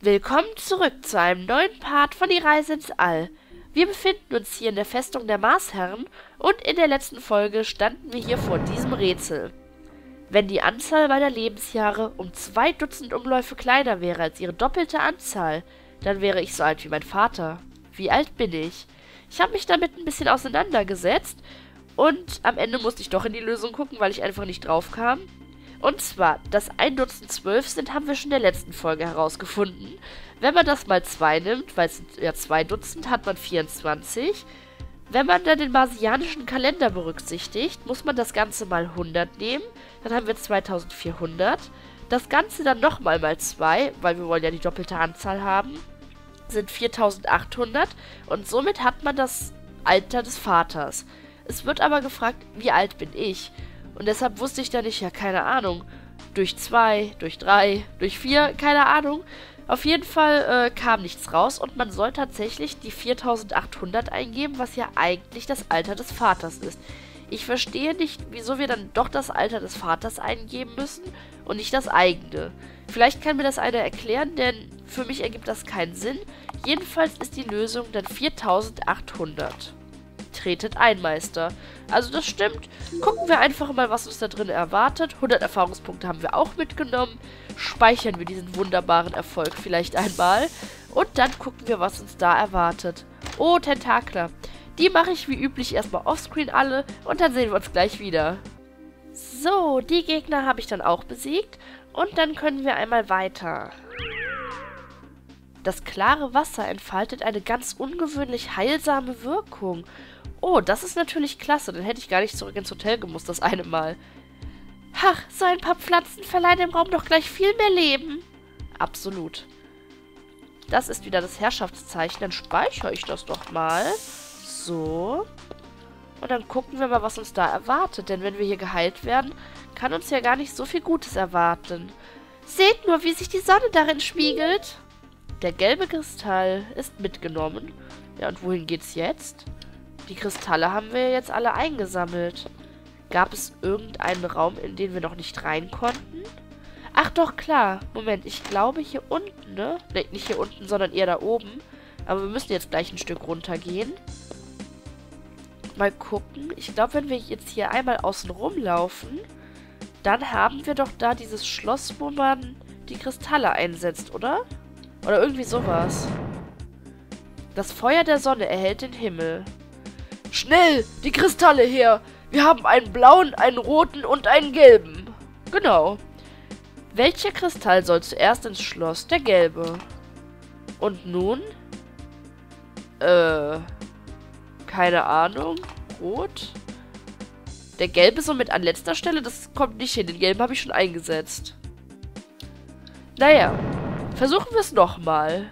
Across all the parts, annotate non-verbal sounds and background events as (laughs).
Willkommen zurück zu einem neuen Part von Die Reise ins All. Wir befinden uns hier in der Festung der Marsherren und in der letzten Folge standen wir hier vor diesem Rätsel. Wenn die Anzahl meiner Lebensjahre um zwei Dutzend Umläufe kleiner wäre als ihre doppelte Anzahl, dann wäre ich so alt wie mein Vater. Wie alt bin ich? Ich habe mich damit ein bisschen auseinandergesetzt und am Ende musste ich doch in die Lösung gucken, weil ich einfach nicht drauf kam. Und zwar, dass ein Dutzend zwölf sind, haben wir schon in der letzten Folge herausgefunden. Wenn man das mal zwei nimmt, weil es ja zwei Dutzend, hat man 24. Wenn man dann den marsianischen Kalender berücksichtigt, muss man das Ganze mal 100 nehmen. Dann haben wir 2400. Das Ganze dann nochmal mal 2, weil wir wollen ja die doppelte Anzahl haben, sind 4800. Und somit hat man das Alter des Vaters. Es wird aber gefragt, wie alt bin ich? Und deshalb wusste ich da nicht, ja, keine Ahnung. Durch zwei, durch drei, durch vier, keine Ahnung. Auf jeden Fall äh, kam nichts raus und man soll tatsächlich die 4800 eingeben, was ja eigentlich das Alter des Vaters ist. Ich verstehe nicht, wieso wir dann doch das Alter des Vaters eingeben müssen und nicht das eigene. Vielleicht kann mir das einer erklären, denn für mich ergibt das keinen Sinn. Jedenfalls ist die Lösung dann 4800 tretet ein, Meister. Also das stimmt. Gucken wir einfach mal, was uns da drin erwartet. 100 Erfahrungspunkte haben wir auch mitgenommen. Speichern wir diesen wunderbaren Erfolg vielleicht einmal. Und dann gucken wir, was uns da erwartet. Oh, Tentakler. Die mache ich wie üblich erstmal offscreen alle und dann sehen wir uns gleich wieder. So, die Gegner habe ich dann auch besiegt. Und dann können wir einmal weiter. Das klare Wasser entfaltet eine ganz ungewöhnlich heilsame Wirkung. Oh, das ist natürlich klasse. Dann hätte ich gar nicht zurück ins Hotel gemusst, das eine Mal. Ach, so ein paar Pflanzen verleihen dem Raum doch gleich viel mehr Leben. Absolut. Das ist wieder das Herrschaftszeichen. Dann speichere ich das doch mal. So. Und dann gucken wir mal, was uns da erwartet. Denn wenn wir hier geheilt werden, kann uns ja gar nicht so viel Gutes erwarten. Seht nur, wie sich die Sonne darin spiegelt. Der gelbe Kristall ist mitgenommen. Ja, und wohin geht's jetzt? Die Kristalle haben wir jetzt alle eingesammelt. Gab es irgendeinen Raum, in den wir noch nicht rein konnten? Ach doch, klar. Moment, ich glaube hier unten, ne? Ne, nicht hier unten, sondern eher da oben. Aber wir müssen jetzt gleich ein Stück runtergehen. Mal gucken. Ich glaube, wenn wir jetzt hier einmal außen rumlaufen, dann haben wir doch da dieses Schloss, wo man die Kristalle einsetzt, oder? Oder irgendwie sowas. Das Feuer der Sonne erhält den Himmel. Schnell, die Kristalle her. Wir haben einen blauen, einen roten und einen gelben. Genau. Welcher Kristall soll zuerst ins Schloss? Der gelbe. Und nun? Äh, keine Ahnung. Rot? Der gelbe somit an letzter Stelle? Das kommt nicht hin. Den gelben habe ich schon eingesetzt. Naja, versuchen wir es nochmal.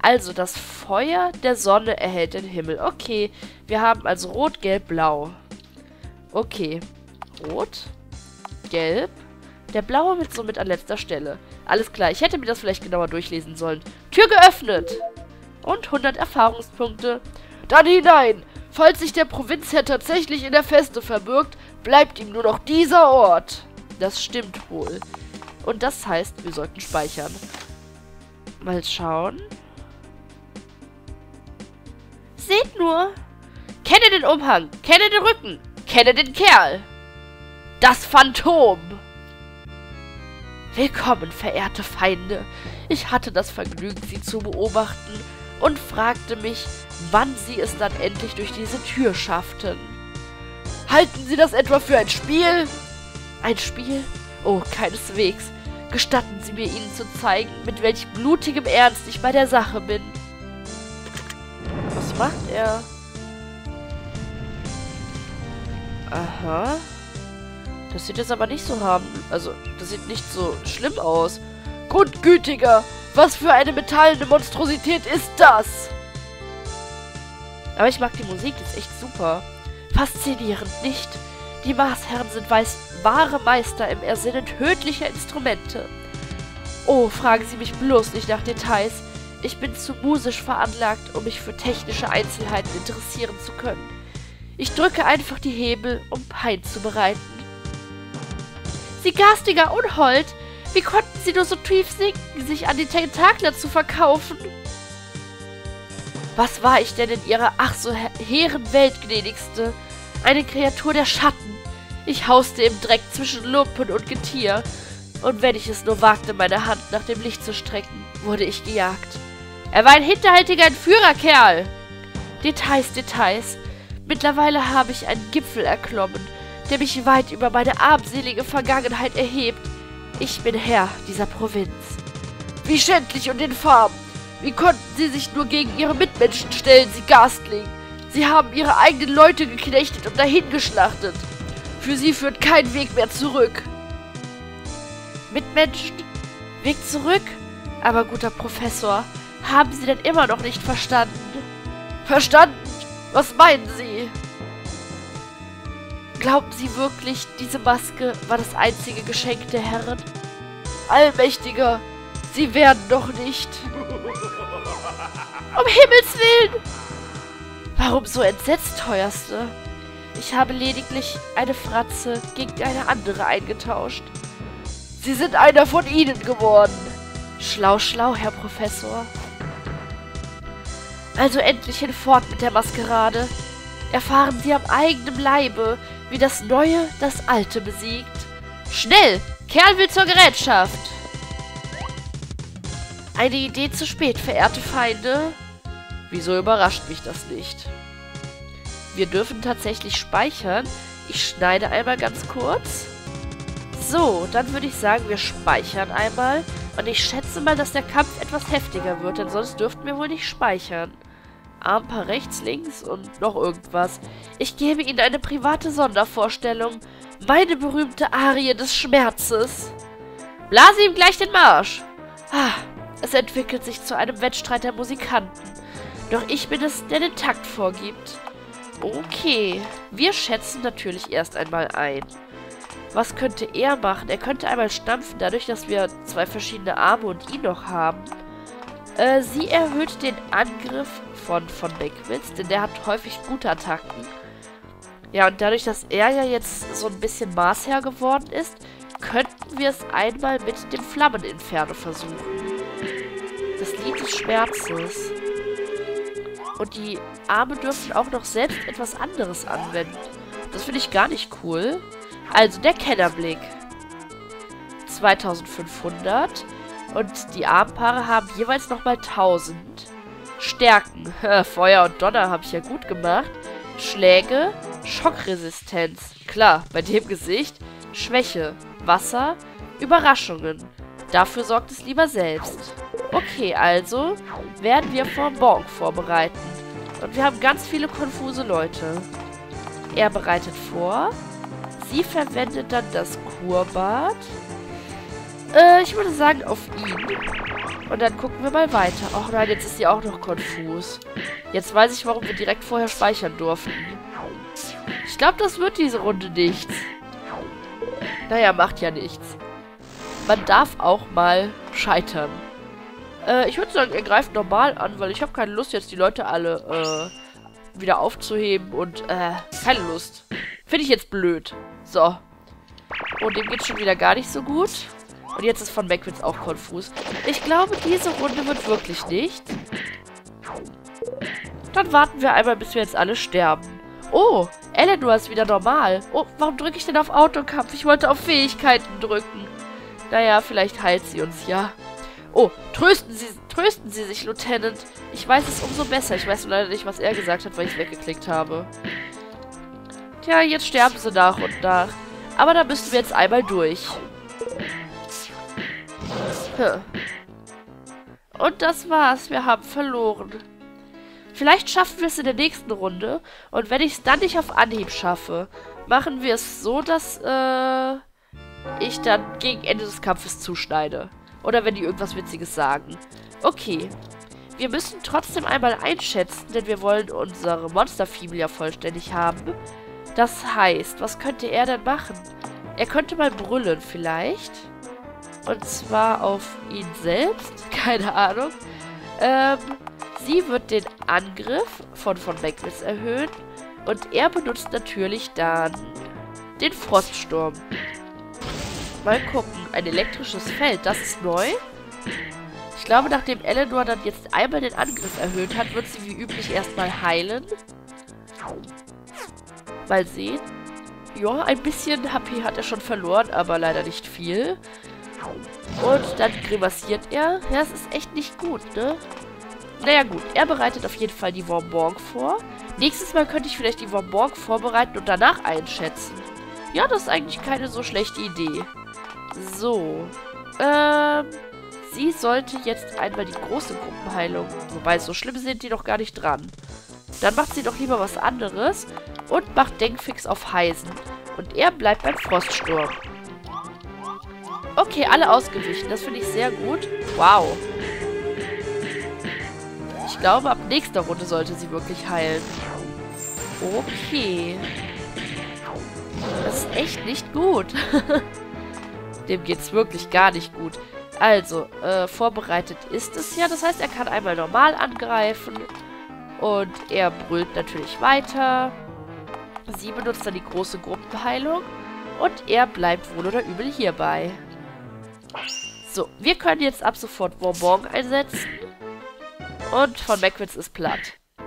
Also, das Feuer der Sonne erhält den Himmel. Okay, wir haben also Rot, Gelb, Blau. Okay, Rot, Gelb, der Blaue mit somit an letzter Stelle. Alles klar, ich hätte mir das vielleicht genauer durchlesen sollen. Tür geöffnet! Und 100 Erfahrungspunkte. Dann hinein! Falls sich der Provinzherr tatsächlich in der Feste verbirgt, bleibt ihm nur noch dieser Ort. Das stimmt wohl. Und das heißt, wir sollten speichern. Mal schauen. Seht nur! Kenne den Umhang, kenne den Rücken, kenne den Kerl! Das Phantom! Willkommen, verehrte Feinde. Ich hatte das Vergnügen, Sie zu beobachten und fragte mich, wann Sie es dann endlich durch diese Tür schafften. Halten Sie das etwa für ein Spiel? Ein Spiel? Oh, keineswegs. Gestatten Sie mir, Ihnen zu zeigen, mit welch blutigem Ernst ich bei der Sache bin macht er? Aha. Das sieht jetzt aber nicht so haben. Also, das sieht nicht so schlimm aus. Grundgütiger! Was für eine metallene Monstrosität ist das? Aber ich mag die Musik, die ist echt super. Faszinierend, nicht? Die Marsherren sind weiß, wahre Meister im Ersinnen tödlicher Instrumente. Oh, fragen Sie mich bloß nicht nach Details. Ich bin zu musisch veranlagt, um mich für technische Einzelheiten interessieren zu können. Ich drücke einfach die Hebel, um Pein zu bereiten. Sie garstiger Unhold! Wie konnten sie nur so tief sinken, sich an die Tentakler zu verkaufen? Was war ich denn in ihrer ach so hehren Welt, gnädigste? Eine Kreatur der Schatten. Ich hauste im Dreck zwischen Lumpen und Getier. Und wenn ich es nur wagte, meine Hand nach dem Licht zu strecken, wurde ich gejagt. Er war ein hinterhältiger Entführerkerl. Details, Details. Mittlerweile habe ich einen Gipfel erklommen, der mich weit über meine armselige Vergangenheit erhebt. Ich bin Herr dieser Provinz. Wie schändlich und infam! Wie konnten sie sich nur gegen ihre Mitmenschen stellen, sie Garstling? Sie haben ihre eigenen Leute geknechtet und dahingeschlachtet. Für sie führt kein Weg mehr zurück. Mitmenschen? Weg zurück? Aber guter Professor, haben Sie denn immer noch nicht verstanden? Verstanden? Was meinen Sie? Glauben Sie wirklich, diese Maske war das einzige Geschenk der Herren? Allmächtiger, Sie werden doch nicht. Um Himmels Willen! Warum so entsetzt, teuerste? Ich habe lediglich eine Fratze gegen eine andere eingetauscht. Sie sind einer von ihnen geworden. Schlau, schlau, Herr Professor. Also endlich hinfort mit der Maskerade. Erfahren Sie am eigenen Leibe, wie das Neue das Alte besiegt. Schnell! Kerl will zur Gerätschaft! Eine Idee zu spät, verehrte Feinde. Wieso überrascht mich das nicht? Wir dürfen tatsächlich speichern. Ich schneide einmal ganz kurz. So, dann würde ich sagen, wir speichern einmal. Und ich schätze mal, dass der Kampf etwas heftiger wird, denn sonst dürften wir wohl nicht speichern. Armpaar rechts, links und noch irgendwas. Ich gebe Ihnen eine private Sondervorstellung. Meine berühmte Arie des Schmerzes. Blase ihm gleich den Marsch. Ah, es entwickelt sich zu einem Wettstreit der Musikanten. Doch ich bin es, der den Takt vorgibt. Okay, wir schätzen natürlich erst einmal ein. Was könnte er machen? Er könnte einmal stampfen, dadurch, dass wir zwei verschiedene Arme und ihn noch haben. Äh, sie erhöht den Angriff von, von Beckwitz, denn der hat häufig gute Attacken. Ja, und dadurch, dass er ja jetzt so ein bisschen Maßherr geworden ist, könnten wir es einmal mit dem Flammeninferno versuchen. Das Lied des Schmerzes. Und die Arme dürfen auch noch selbst etwas anderes anwenden. Das finde ich gar nicht cool. Also, der Kennerblick. 2500. Und die Armpaare haben jeweils nochmal 1000. Stärken. (laughs) Feuer und Donner habe ich ja gut gemacht. Schläge. Schockresistenz. Klar, bei dem Gesicht. Schwäche. Wasser. Überraschungen. Dafür sorgt es lieber selbst. Okay, also werden wir vom Bonk vorbereiten. Und wir haben ganz viele konfuse Leute. Er bereitet vor. Sie verwendet dann das Kurbad. Äh, ich würde sagen auf ihn. Und dann gucken wir mal weiter. Ach nein, jetzt ist sie auch noch konfus. Jetzt weiß ich, warum wir direkt vorher speichern durften. Ich glaube, das wird diese Runde nichts. Naja, macht ja nichts. Man darf auch mal scheitern. Äh, ich würde sagen, er greift normal an, weil ich habe keine Lust, jetzt die Leute alle, äh, wieder aufzuheben und, äh, keine Lust. Finde ich jetzt blöd. So. Und dem geht schon wieder gar nicht so gut. Und jetzt ist von Backwitz auch konfus. Ich glaube, diese Runde wird wirklich nicht. Dann warten wir einmal, bis wir jetzt alle sterben. Oh, Eleanor ist wieder normal. Oh, warum drücke ich denn auf Autokampf? Ich wollte auf Fähigkeiten drücken. Naja, vielleicht heilt sie uns ja. Oh, trösten Sie, trösten Sie sich, Lieutenant. Ich weiß es umso besser. Ich weiß nur leider nicht, was er gesagt hat, weil ich weggeklickt habe. Tja, jetzt sterben sie nach und nach. Aber da müssen wir jetzt einmal durch. Und das war's. Wir haben verloren. Vielleicht schaffen wir es in der nächsten Runde. Und wenn ich es dann nicht auf Anhieb schaffe, machen wir es so, dass äh, ich dann gegen Ende des Kampfes zuschneide. Oder wenn die irgendwas Witziges sagen. Okay. Wir müssen trotzdem einmal einschätzen, denn wir wollen unsere Monster-Female ja vollständig haben. Das heißt, was könnte er denn machen? Er könnte mal brüllen vielleicht. Und zwar auf ihn selbst. (laughs) Keine Ahnung. Ähm, sie wird den Angriff von von Beckwitz erhöhen. Und er benutzt natürlich dann den Froststurm. Mal gucken. Ein elektrisches Feld, das ist neu. Ich glaube, nachdem Eleanor dann jetzt einmal den Angriff erhöht hat, wird sie wie üblich erstmal heilen. Mal sehen. Ja, ein bisschen HP hat er schon verloren, aber leider nicht viel. Und dann grimassiert er. Ja, es ist echt nicht gut, ne? Naja gut, er bereitet auf jeden Fall die Bonbon vor. Nächstes Mal könnte ich vielleicht die Bonbon vorbereiten und danach einschätzen. Ja, das ist eigentlich keine so schlechte Idee. So. Ähm, sie sollte jetzt einmal die große Gruppenheilung. Wobei, so schlimm sind die doch gar nicht dran. Dann macht sie doch lieber was anderes und macht Denkfix auf Heisen. Und er bleibt beim Froststurm. Okay, alle ausgewichen. Das finde ich sehr gut. Wow. Ich glaube, ab nächster Runde sollte sie wirklich heilen. Okay. Das ist echt nicht gut. (laughs) Dem geht's wirklich gar nicht gut. Also, äh, vorbereitet ist es ja. Das heißt, er kann einmal normal angreifen. Und er brüllt natürlich weiter. Sie benutzt dann die große Gruppenheilung. Und er bleibt wohl oder übel hierbei. So, wir können jetzt ab sofort Bonbon einsetzen. Und von Macwitz ist platt.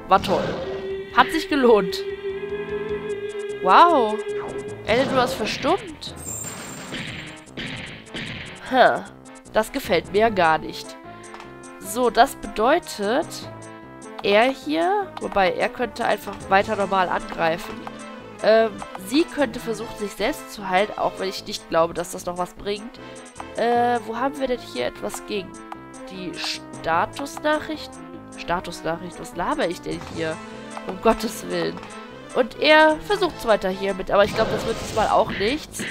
War toll. Hat sich gelohnt. Wow. Ellen, du hast verstummt. Huh. Das gefällt mir ja gar nicht. So, das bedeutet, er hier, wobei er könnte einfach weiter normal angreifen. Ähm, sie könnte versuchen, sich selbst zu heilen, auch wenn ich nicht glaube, dass das noch was bringt. Äh, wo haben wir denn hier etwas gegen? Die Statusnachrichten? Statusnachrichten, was laber ich denn hier? Um Gottes Willen. Und er versucht es weiter hiermit, aber ich glaube, das wird diesmal auch nichts.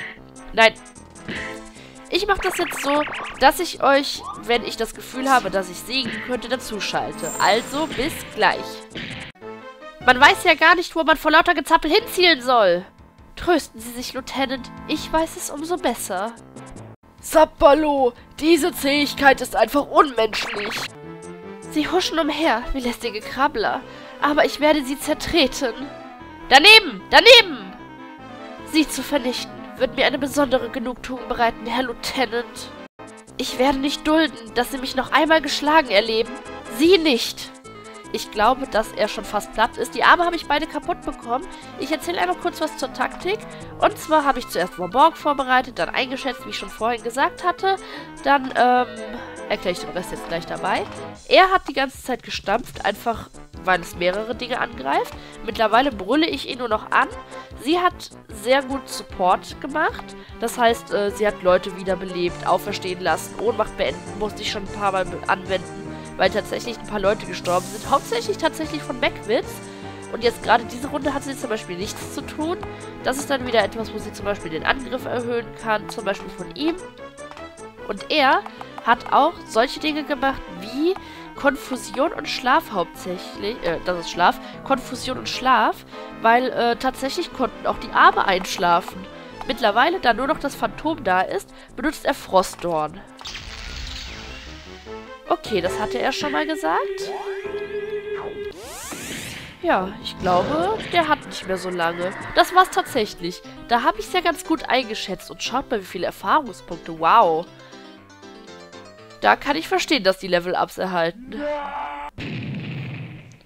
Nein. Ich mache das jetzt so, dass ich euch, wenn ich das Gefühl habe, dass ich siegen könnte, dazuschalte. Also, bis gleich. Man weiß ja gar nicht, wo man vor lauter Gezappel hinzielen soll. Trösten Sie sich, Lieutenant. Ich weiß es umso besser. Zappalo, diese Zähigkeit ist einfach unmenschlich. Sie huschen umher, wie lästige Krabbler. Aber ich werde sie zertreten. Daneben! Daneben! Sie zu vernichten, wird mir eine besondere Genugtuung bereiten, Herr Lieutenant. Ich werde nicht dulden, dass Sie mich noch einmal geschlagen erleben. Sie nicht! Ich glaube, dass er schon fast platt ist. Die Arme habe ich beide kaputt bekommen. Ich erzähle einmal kurz was zur Taktik. Und zwar habe ich zuerst Warborg vorbereitet, dann eingeschätzt, wie ich schon vorhin gesagt hatte. Dann, ähm, erkläre ich den Rest jetzt gleich dabei. Er hat die ganze Zeit gestampft, einfach weil es mehrere Dinge angreift. Mittlerweile brülle ich ihn nur noch an. Sie hat sehr gut Support gemacht. Das heißt, äh, sie hat Leute wiederbelebt, auferstehen lassen. Ohnmacht beenden musste ich schon ein paar Mal anwenden weil tatsächlich ein paar Leute gestorben sind. Hauptsächlich tatsächlich von Macwitz. Und jetzt gerade diese Runde hat sie zum Beispiel nichts zu tun. Das ist dann wieder etwas, wo sie zum Beispiel den Angriff erhöhen kann, zum Beispiel von ihm. Und er hat auch solche Dinge gemacht wie Konfusion und Schlaf hauptsächlich, äh, das ist Schlaf, Konfusion und Schlaf, weil äh, tatsächlich konnten auch die Arme einschlafen. Mittlerweile, da nur noch das Phantom da ist, benutzt er Frostdorn. Okay, das hatte er schon mal gesagt. Ja, ich glaube, der hat nicht mehr so lange. Das war's tatsächlich. Da habe ich es ja ganz gut eingeschätzt. Und schaut mal, wie viele Erfahrungspunkte. Wow. Da kann ich verstehen, dass die Level-Ups erhalten.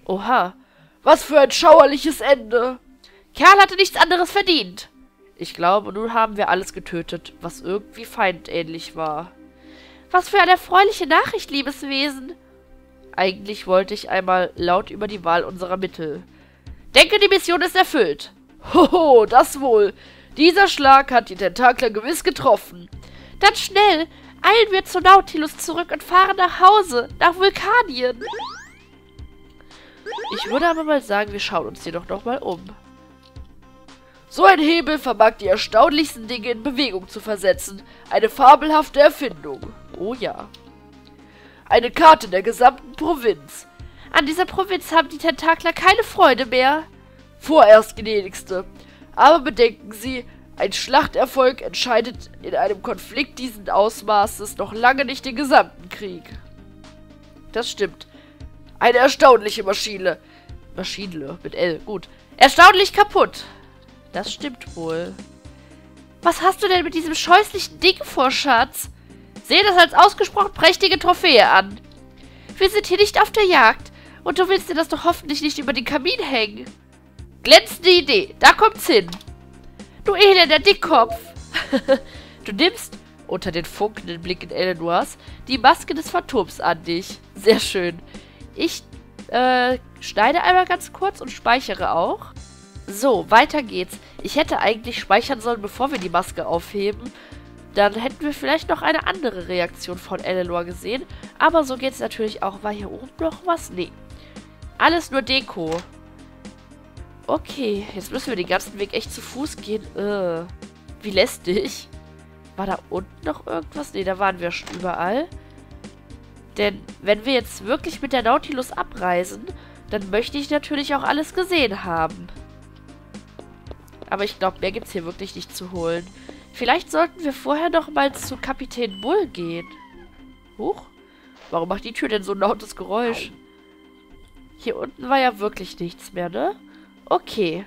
Oha. Was für ein schauerliches Ende. Kerl hatte nichts anderes verdient. Ich glaube, nun haben wir alles getötet, was irgendwie feindähnlich war. Was für eine erfreuliche Nachricht, liebes Wesen. Eigentlich wollte ich einmal laut über die Wahl unserer Mittel. Denke, die Mission ist erfüllt. Hoho, das wohl. Dieser Schlag hat die Tentakler gewiss getroffen. Dann schnell, eilen wir zu Nautilus zurück und fahren nach Hause, nach Vulkanien. Ich würde aber mal sagen, wir schauen uns hier doch nochmal um. So ein Hebel vermag die erstaunlichsten Dinge in Bewegung zu versetzen. Eine fabelhafte Erfindung. Oh ja. Eine Karte der gesamten Provinz. An dieser Provinz haben die Tentakler keine Freude mehr. Vorerst, gnädigste. Aber bedenken Sie, ein Schlachterfolg entscheidet in einem Konflikt diesen Ausmaßes noch lange nicht den gesamten Krieg. Das stimmt. Eine erstaunliche Maschine. Maschine mit L, gut. Erstaunlich kaputt. Das stimmt wohl. Was hast du denn mit diesem scheußlichen Ding vor, Schatz? Sehe das als ausgesprochen prächtige Trophäe an. Wir sind hier nicht auf der Jagd. Und du willst dir das doch hoffentlich nicht über den Kamin hängen. Glänzende Idee. Da kommt's hin. Du elender Dickkopf. (laughs) du nimmst, unter den funkenden Blicken Eleanors, die Maske des Phantoms an dich. Sehr schön. Ich äh, schneide einmal ganz kurz und speichere auch. So, weiter geht's. Ich hätte eigentlich speichern sollen, bevor wir die Maske aufheben. Dann hätten wir vielleicht noch eine andere Reaktion von Eleanor gesehen. Aber so geht's natürlich auch. War hier oben noch was? Nee. Alles nur Deko. Okay, jetzt müssen wir den ganzen Weg echt zu Fuß gehen. Äh, wie lästig. War da unten noch irgendwas? Nee, da waren wir schon überall. Denn wenn wir jetzt wirklich mit der Nautilus abreisen, dann möchte ich natürlich auch alles gesehen haben. Aber ich glaube, mehr gibt es hier wirklich nicht zu holen. Vielleicht sollten wir vorher noch mal zu Kapitän Bull gehen. Huch. Warum macht die Tür denn so ein lautes Geräusch? Hier unten war ja wirklich nichts mehr, ne? Okay.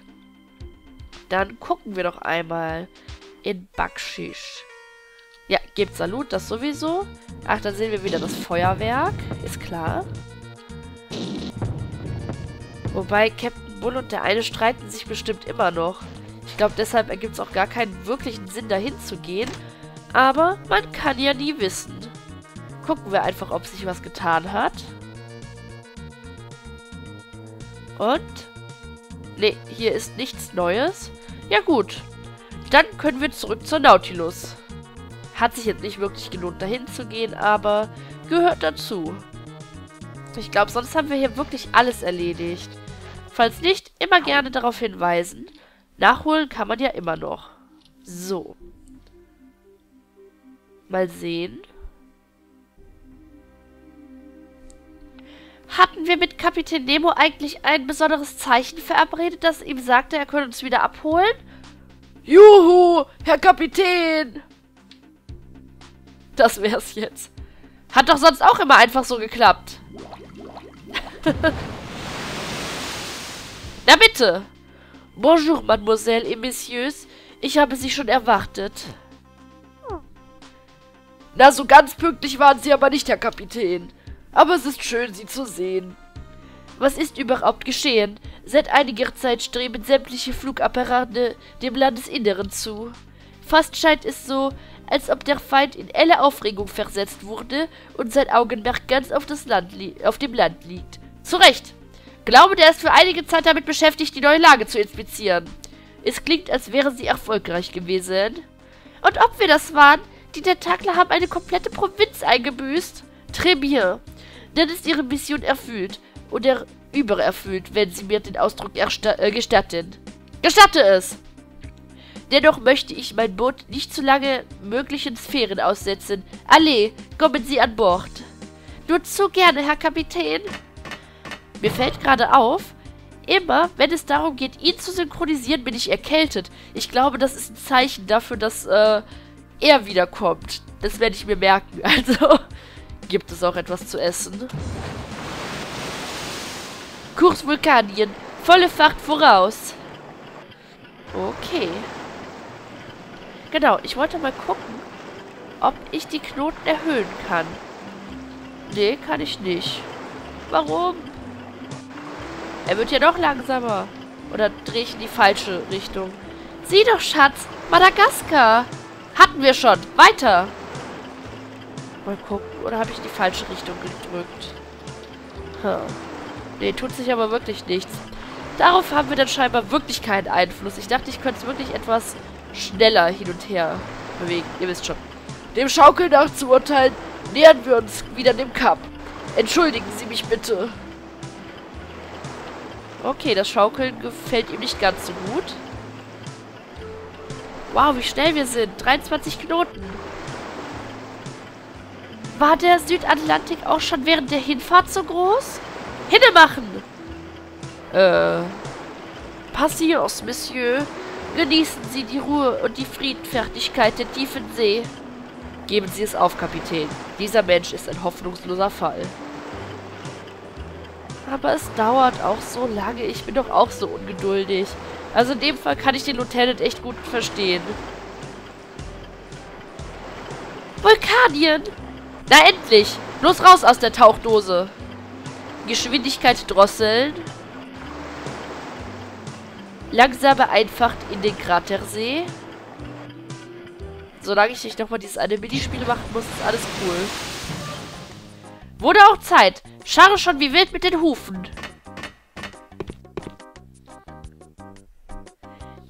Dann gucken wir doch einmal in Bakschisch. Ja, gebt Salut, das sowieso. Ach, dann sehen wir wieder das Feuerwerk. Ist klar. Wobei Captain Bull und der eine streiten sich bestimmt immer noch. Ich glaube, deshalb ergibt es auch gar keinen wirklichen Sinn, dahin zu gehen. Aber man kann ja nie wissen. Gucken wir einfach, ob sich was getan hat. Und? Ne, hier ist nichts Neues. Ja gut. Dann können wir zurück zur Nautilus. Hat sich jetzt nicht wirklich gelohnt, dahin zu gehen, aber gehört dazu. Ich glaube, sonst haben wir hier wirklich alles erledigt. Falls nicht, immer gerne darauf hinweisen. Nachholen kann man ja immer noch. So. Mal sehen. Hatten wir mit Kapitän Nemo eigentlich ein besonderes Zeichen verabredet, das ihm sagte, er könne uns wieder abholen? Juhu, Herr Kapitän! Das wär's jetzt. Hat doch sonst auch immer einfach so geklappt. (laughs) Na bitte. Bonjour, Mademoiselle et Messieurs. Ich habe Sie schon erwartet. Na, so ganz pünktlich waren Sie aber nicht, Herr Kapitän. Aber es ist schön, Sie zu sehen. Was ist überhaupt geschehen? Seit einiger Zeit streben sämtliche Flugapparate dem Landesinneren zu. Fast scheint es so, als ob der Feind in helle Aufregung versetzt wurde und sein Augenmerk ganz auf, das Land auf dem Land liegt. Zu Recht. Glaube, der ist für einige Zeit damit beschäftigt, die neue Lage zu inspizieren. Es klingt, als wäre sie erfolgreich gewesen. Und ob wir das waren, die Tentakler haben eine komplette Provinz eingebüßt. Très bien. Dann ist ihre Mission erfüllt. Oder übererfüllt, wenn Sie mir den Ausdruck äh, gestatten. Gestatte es! Dennoch möchte ich mein Boot nicht zu lange möglichen Sphären aussetzen. Allez, kommen Sie an Bord. Nur zu gerne, Herr Kapitän. Mir fällt gerade auf, immer, wenn es darum geht, ihn zu synchronisieren, bin ich erkältet. Ich glaube, das ist ein Zeichen dafür, dass äh, er wiederkommt. Das werde ich mir merken. (laughs) Also, gibt es auch etwas zu essen. Kurs Vulkanien. Volle Fahrt voraus. Okay. Genau, ich wollte mal gucken, ob ich die Knoten erhöhen kann. Nee, kann ich nicht. Warum? Er wird ja noch langsamer. Oder drehe ich in die falsche Richtung? Sieh doch, Schatz. Madagaskar. Hatten wir schon. Weiter. Mal gucken. Oder habe ich die falsche Richtung gedrückt? Huh. Nee, tut sich aber wirklich nichts. Darauf haben wir dann scheinbar wirklich keinen Einfluss. Ich dachte, ich könnte es wirklich etwas schneller hin und her bewegen. Ihr wisst schon. Dem Schaukeln nach zu urteilen, nähern wir uns wieder dem Kap. Entschuldigen Sie mich bitte. Okay, das Schaukeln gefällt ihm nicht ganz so gut. Wow, wie schnell wir sind. 23 Knoten. War der Südatlantik auch schon während der Hinfahrt so groß? Hinne machen! Äh. Patience, Monsieur. Genießen Sie die Ruhe und die Friedfertigkeit der tiefen See. Geben Sie es auf, Kapitän. Dieser Mensch ist ein hoffnungsloser Fall. Aber es dauert auch so lange. Ich bin doch auch so ungeduldig. Also in dem Fall kann ich den Lieutenant echt gut verstehen. Vulkanien! Na endlich! Los raus aus der Tauchdose! Geschwindigkeit drosseln. Langsam vereinfacht in den Kratersee. Solange ich nicht nochmal dieses eine Minispiel machen muss, ist alles cool. Wurde auch Zeit. Scharre schon wie wild mit den Hufen.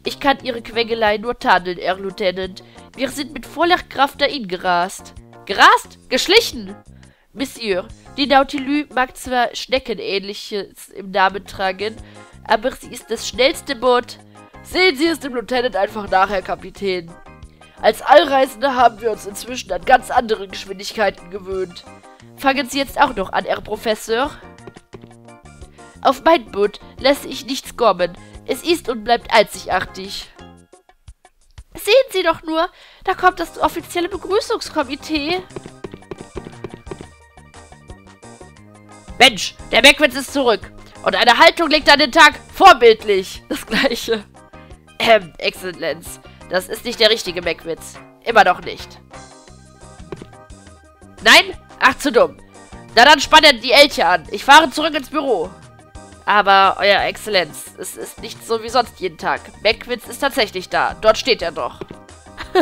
Ich kann Ihre Quengelei nur tadeln, Herr Lieutenant. Wir sind mit voller Kraft dahin gerast. Gerast? Geschlichen! Monsieur, die Nautilus mag zwar Schneckenähnliches im Namen tragen, aber sie ist das schnellste Boot. Sehen Sie es dem Lieutenant einfach nach, Herr Kapitän. Als Allreisende haben wir uns inzwischen an ganz andere Geschwindigkeiten gewöhnt. Fangen Sie jetzt auch noch an, Herr Professor. Auf mein Boot lasse ich nichts kommen. Es ist und bleibt einzigartig. Sehen Sie doch nur, da kommt das offizielle Begrüßungskomitee. Mensch, der Beckwitz ist zurück. Und eine Haltung legt an den Tag vorbildlich. Das gleiche. Ähm, Exzellenz. Das ist nicht der richtige Meckwitz. Immer noch nicht. Nein? Ach, zu dumm. Na dann spannen die Elche an. Ich fahre zurück ins Büro. Aber, Euer Exzellenz, es ist nicht so wie sonst jeden Tag. Meckwitz ist tatsächlich da. Dort steht er doch. (laughs)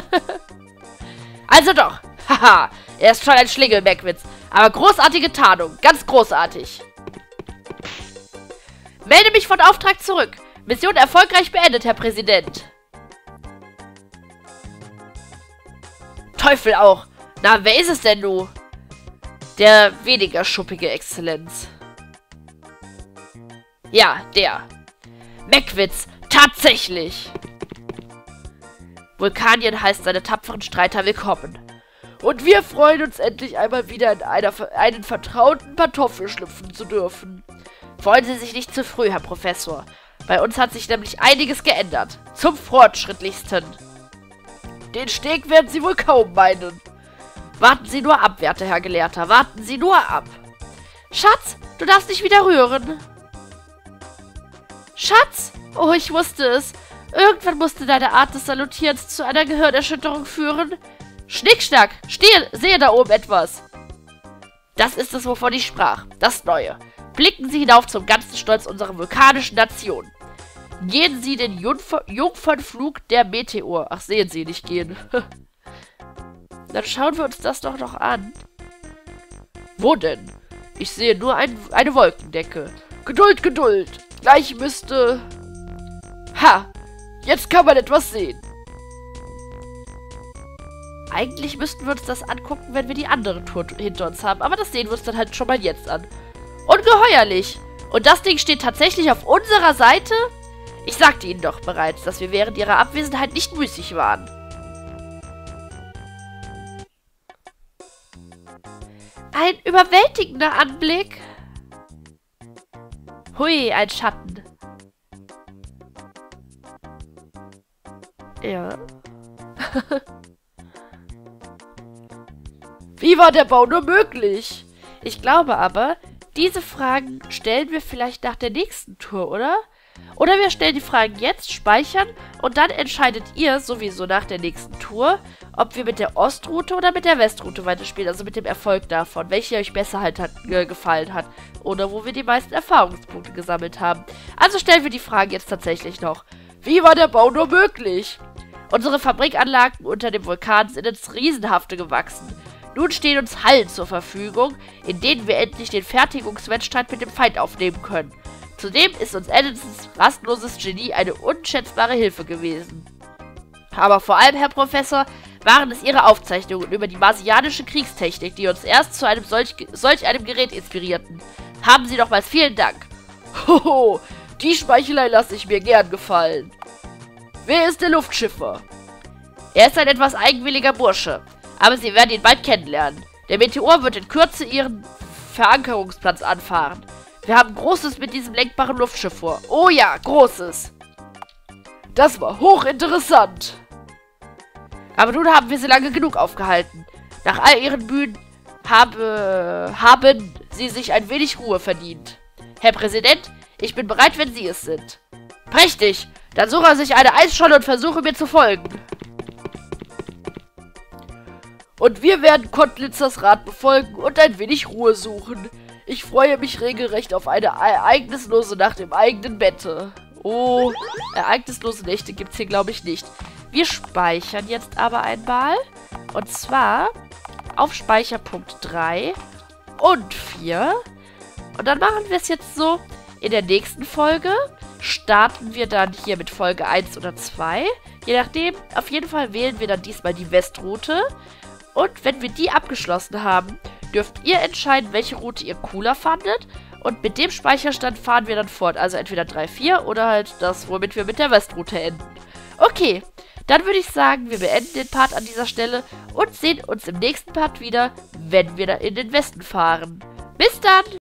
also doch. (laughs) Haha, er ist schon ein Schlingel, Meckwitz. Aber großartige Tarnung. Ganz großartig. Melde mich von Auftrag zurück. Mission erfolgreich beendet, Herr Präsident. Teufel auch. Na, wer ist es denn du? Der weniger schuppige Exzellenz. Ja, der. Meckwitz, tatsächlich. Vulkanien heißt seine tapferen Streiter willkommen. Und wir freuen uns endlich einmal wieder in einer, einen vertrauten Pantoffel schlüpfen zu dürfen. Freuen Sie sich nicht zu früh, Herr Professor. Bei uns hat sich nämlich einiges geändert. Zum Fortschrittlichsten. Den Steg werden Sie wohl kaum meinen. Warten Sie nur ab, werter Herr Gelehrter. Warten Sie nur ab. Schatz, du darfst dich wieder rühren. Schatz? Oh, ich wusste es. Irgendwann musste deine Art des Salutierens zu einer Gehirnerschütterung führen. Schnickschnack, stehe, sehe da oben etwas. Das ist es, wovon ich sprach. Das Neue. Blicken Sie hinauf zum ganzen Stolz unserer vulkanischen Nation. Gehen Sie den Jungfer Jungfernflug der Meteor. Ach, sehen Sie, nicht gehen. (laughs) Dann schauen wir uns das doch noch an. Wo denn? Ich sehe nur ein, eine Wolkendecke. Geduld, Geduld. Gleich müsste... Ha! Jetzt kann man etwas sehen. Eigentlich müssten wir uns das angucken, wenn wir die andere Tour hinter uns haben. Aber das sehen wir uns dann halt schon mal jetzt an. Ungeheuerlich! Und das Ding steht tatsächlich auf unserer Seite? Ich sagte Ihnen doch bereits, dass wir während Ihrer Abwesenheit nicht müßig waren. Ein überwältigender Anblick. Hui, ein Schatten. Ja. (laughs) Wie war der Bau nur möglich? Ich glaube aber, diese Fragen stellen wir vielleicht nach der nächsten Tour, oder? Oder wir stellen die Fragen jetzt, speichern und dann entscheidet ihr sowieso nach der nächsten Tour, ob wir mit der Ostroute oder mit der Westroute weiterspielen, also mit dem Erfolg davon, welche euch besser halt hat, äh, gefallen hat oder wo wir die meisten Erfahrungspunkte gesammelt haben. Also stellen wir die Fragen jetzt tatsächlich noch. Wie war der Bau nur möglich? Unsere Fabrikanlagen unter dem Vulkan sind ins Riesenhafte gewachsen. Nun stehen uns Hallen zur Verfügung, in denen wir endlich den Fertigungswettstreit mit dem Feind aufnehmen können. Zudem ist uns Edisons rastloses Genie eine unschätzbare Hilfe gewesen. Aber vor allem, Herr Professor, waren es Ihre Aufzeichnungen über die marsianische Kriegstechnik, die uns erst zu einem solch, solch einem Gerät inspirierten. Haben Sie nochmals vielen Dank. Hoho, die Speichelei lasse ich mir gern gefallen. Wer ist der Luftschiffer? Er ist ein etwas eigenwilliger Bursche, aber Sie werden ihn bald kennenlernen. Der Meteor wird in Kürze Ihren Verankerungsplatz anfahren. Wir haben Großes mit diesem lenkbaren Luftschiff vor. Oh ja, Großes. Das war hochinteressant. Aber nun haben wir sie lange genug aufgehalten. Nach all ihren Mühen habe, haben sie sich ein wenig Ruhe verdient. Herr Präsident, ich bin bereit, wenn Sie es sind. Prächtig! Dann suche sich eine Eisscholle und versuche mir zu folgen. Und wir werden Kottlitzers Rat befolgen und ein wenig Ruhe suchen. Ich freue mich regelrecht auf eine ereignislose Nacht im eigenen Bette. Oh, ereignislose Nächte gibt es hier, glaube ich, nicht. Wir speichern jetzt aber einmal. Und zwar auf Speicherpunkt 3 und 4. Und dann machen wir es jetzt so. In der nächsten Folge starten wir dann hier mit Folge 1 oder 2. Je nachdem, auf jeden Fall wählen wir dann diesmal die Westroute. Und wenn wir die abgeschlossen haben, dürft ihr entscheiden, welche Route ihr cooler fandet. Und mit dem Speicherstand fahren wir dann fort. Also entweder 3, 4 oder halt das, womit wir mit der Westroute enden. Okay, dann würde ich sagen, wir beenden den Part an dieser Stelle und sehen uns im nächsten Part wieder, wenn wir in den Westen fahren. Bis dann!